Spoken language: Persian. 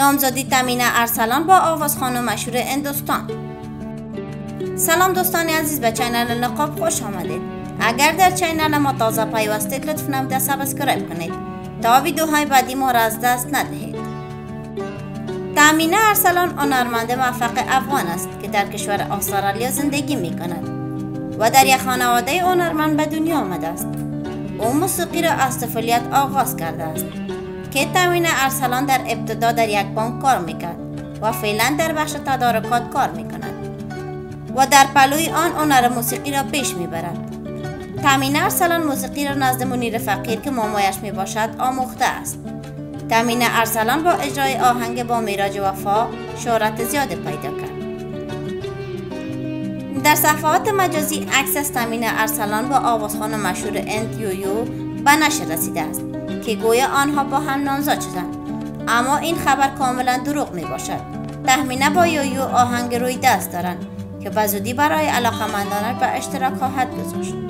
نامزدی تهمینه ارسلان با آوازخوان مشهور هندوستان. سلام دوستان عزیز به channel نقاب خوش آمدید. اگر در channel ما تازه پیوستید لطف نموده subscribe کنید تا ویدیوهای بعدی ما را از دست ندهید. تهمینه ارسلان هنرمند موفق افغان است که در کشور استرالیا زندگی می کند و در یک خانواده هنرمند به دنیا آمده است. او موسیقی را از طفولیت آغاز کرده است. که تامین ارسلان در ابتدا در یک بانک کار می‌کرد و فعلا در بخش تدارکات کار می‌کند و در پلوی آن هنر موسیقی را پیش می‌برد. تامین ارسلان موسیقی را نزد منیر فقیر که مامایش می باشد آموخته است. تامین ارسلان با اجرای آهنگ با میراج وفا شهرت زیاد پیدا کرد. در صفحات مجازی عکس از تامین ارسلان با آوازخان مشهور انت یو یو به نشر رسیده است. که گویا آنها با هم نامزد شدند. اما این خبر کاملا دروغ می باشد تخمینه با یویو آهنگ روی دست دارند که به زودی برای علاقمندانش به اشتراک خواهد گذاشت.